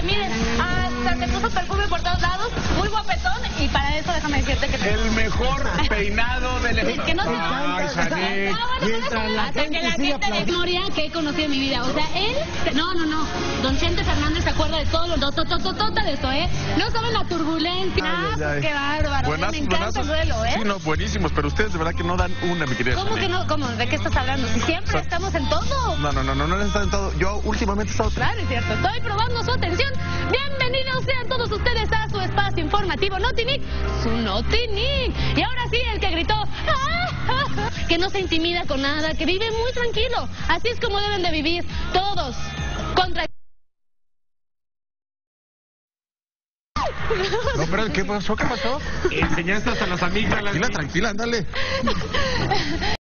Porque miren, hasta se puso perfume por todos lados, muy guapetón, y para eso déjame decirte que... El mejor peinado del Es que no se Ay, Janet. Hasta que la gente de. Gloria que he conocido en mi vida. O sea, él, no, no, no. Don Chente Fernández se acuerda de todo lo to- to- to- to- tota de esto, ¿eh? No saben la turbulencia. Ay, ah, ay, pues ay. qué bárbaro. Buenazos, me encanta el duelo, ¿eh? Sí, no, buenísimos, pero ustedes de verdad que no dan una, mi querida. ¿Cómo que no? ¿Cómo? ¿De qué estás hablando? Si siempre estamos en todo. No, no, no, no, no están en todo. Yo últimamente he estado... Claro, es cierto. Estoy probando su atención. Todos ustedes a su espacio informativo Notinic, su Notinic. Y ahora sí, el que gritó, ¡Ah! que no se intimida con nada, que vive muy tranquilo. Así es como deben de vivir todos contra... No, pero ¿qué pasó? ¿Qué pasó? Enseñaste hasta las amígdalas. Tranquila, tranquila, ándale.